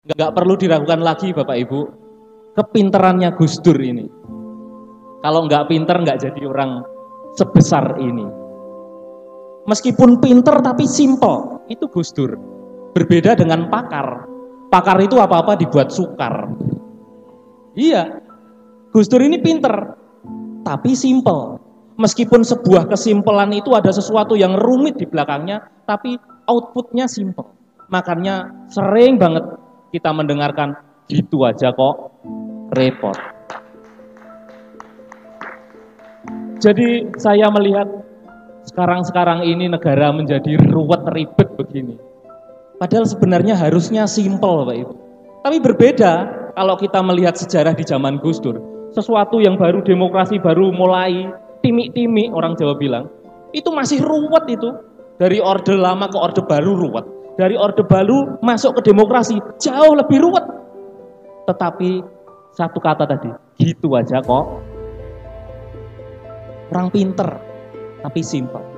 Nggak perlu diragukan lagi Bapak Ibu, kepinterannya Gus Dur ini. Kalau nggak pinter nggak jadi orang sebesar ini. Meskipun pinter tapi simple, itu Gus Dur. Berbeda dengan pakar. Pakar itu apa-apa dibuat sukar. Iya, Gus Dur ini pinter, tapi simple. Meskipun sebuah kesimpulan itu ada sesuatu yang rumit di belakangnya, tapi outputnya simple. Makanya sering banget kita mendengarkan gitu aja kok repot. Jadi saya melihat sekarang-sekarang ini negara menjadi ruwet ribet begini. Padahal sebenarnya harusnya simple Pak Ibu. Tapi berbeda kalau kita melihat sejarah di zaman Gus Dur. Sesuatu yang baru demokrasi baru mulai timik-timik orang Jawa bilang. Itu masih ruwet itu. Dari orde lama ke orde baru ruwet. Dari orde baru masuk ke demokrasi jauh lebih ruwet. Tetapi satu kata tadi, gitu aja kok Orang pinter, tapi simple.